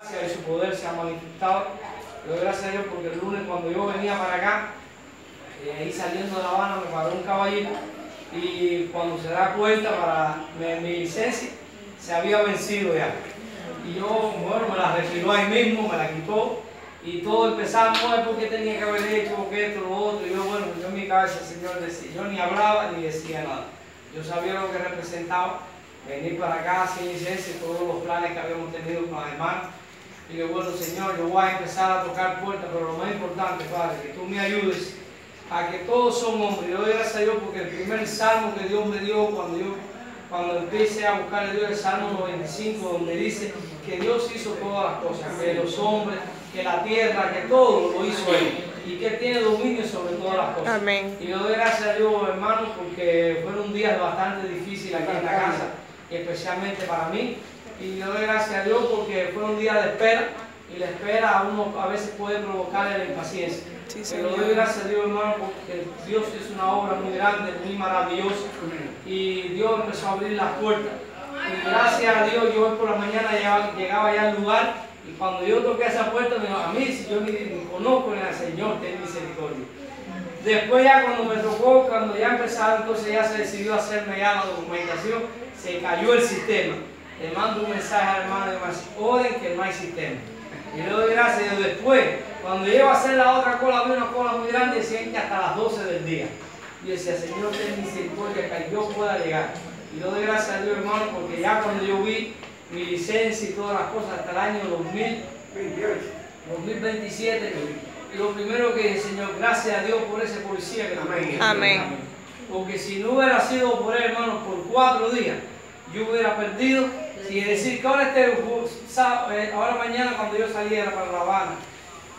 gracia y su poder se ha manifestado. Le gracias a Dios porque el lunes cuando yo venía para acá, eh, ahí saliendo de La Habana me paró un caballito y cuando se da cuenta para mi, licencia se había vencido ya. Y yo, bueno, me la retiró ahí mismo, me la quitó y todo empezaba, no es porque tenía que haber hecho, porque esto, lo otro. Y yo, bueno, yo en mi cabeza, Señor, decía, yo ni hablaba ni decía nada. Yo sabía lo que representaba venir para acá sin licencia todos los planes que habíamos tenido con hermanos. Y yo, bueno, Señor, yo voy a empezar a tocar puertas, pero lo más importante, Padre, que tú me ayudes a que todos son hombres. Yo doy gracias a Dios porque el primer salmo que Dios me dio cuando yo cuando empecé a buscar a Dios, el Salmo 95, donde dice que Dios hizo todas las cosas, que los hombres, que la tierra, que todo lo hizo Él y que tiene dominio sobre todas las cosas. Amén. Y le doy gracias a Dios, hermanos, porque fueron días bastante difíciles aquí en la casa, especialmente para mí. Y le doy gracias a Dios porque fueron días de espera y la espera a uno a veces puede provocarle la impaciencia. Sí, Pero doy gracias a Dios, hermano, porque Dios hizo una obra muy grande, muy maravillosa. Y Dios empezó a abrir las puertas. Y gracias a Dios, yo hoy por la mañana llegaba, llegaba ya al lugar. Y cuando yo toqué esa puerta, me dijo, a mí, si yo ni, ni conozco al Señor, ten misericordia. Después ya cuando me tocó, cuando ya empezaba, entonces ya se decidió hacerme ya la documentación, se cayó el sistema. Le mando un mensaje al hermano de más, oren que no hay sistema. Y le doy gracias a Dios. Después, cuando yo iba a hacer la otra cola, había una cola muy grande, decían que hasta las 12 del día. Y decía, Señor, ten misericordia que yo pueda llegar. Y le doy gracias a Dios, hermano, porque ya cuando yo vi mi licencia y todas las cosas hasta el año 2028, 2027, lo primero que dije, Señor, gracias a Dios por ese policía que Amén. Amén. Porque si no hubiera sido por él, hermano, por cuatro días, yo hubiera perdido. Y decir que ahora, este, eh, ahora mañana cuando yo saliera para La Habana,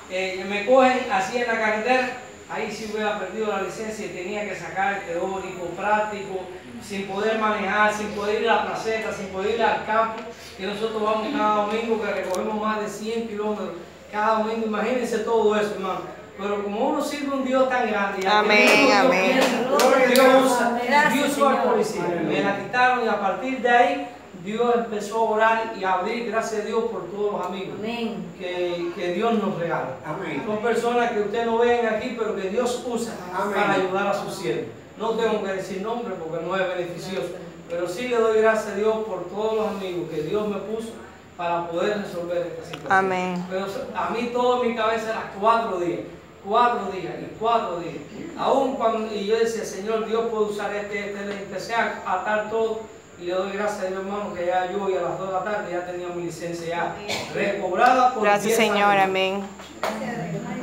eh, me cogen así en la carretera, ahí sí hubiera perdido la licencia y tenía que sacar el teórico, práctico, sin poder manejar, sin poder ir a la placeta, sin poder ir al campo, que nosotros vamos cada domingo, que recogemos más de 100 kilómetros cada domingo, imagínense todo eso, hermano. Pero como uno sirve a un Dios tan grande, y Amén, Dios amén. piensa, Dios usa, Gracias, Dios usó al Señor. policía, me la Dios empezó a orar y a abrir, gracias a Dios, por todos los amigos Amén. que, que Dios nos regala. Amén. Son personas que usted no ven aquí, pero que Dios usa Amén. para ayudar a sus siervos. No tengo que decir nombre porque no es beneficioso, pero sí le doy gracias a Dios por todos los amigos que Dios me puso para poder resolver esta situación. Amén. Pero a mí todo en mi cabeza era cuatro días, cuatro días y cuatro días. Aún cuando y yo decía, Señor, Dios puede usar este, este, le empecé a atar todo y le doy gracias a Dios, hermano, que ya yo y a las dos de la tarde ya tenía mi licencia ya recobrada por Gracias, 10 Señor. años. Amén. Gracias